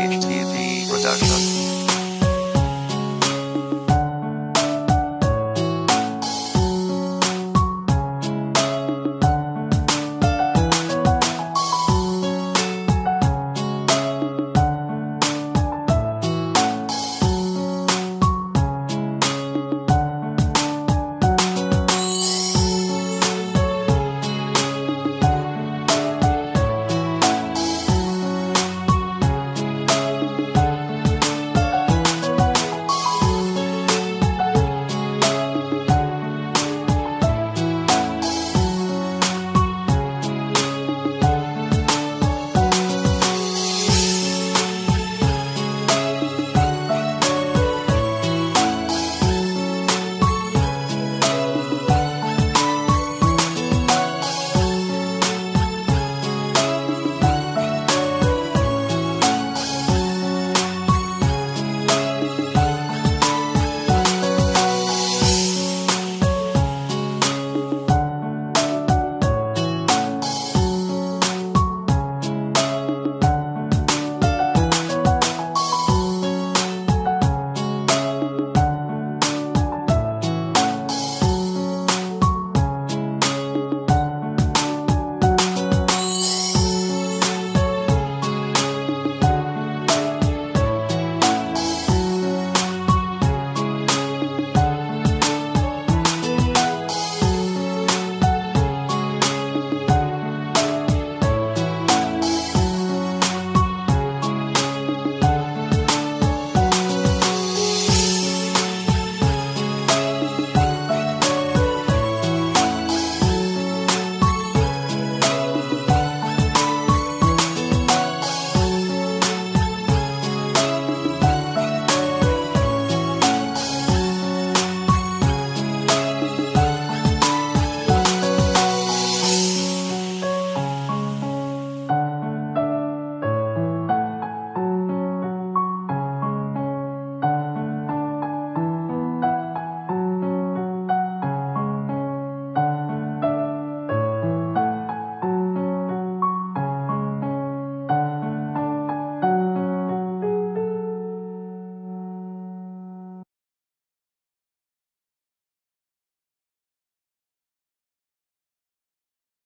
HTP production.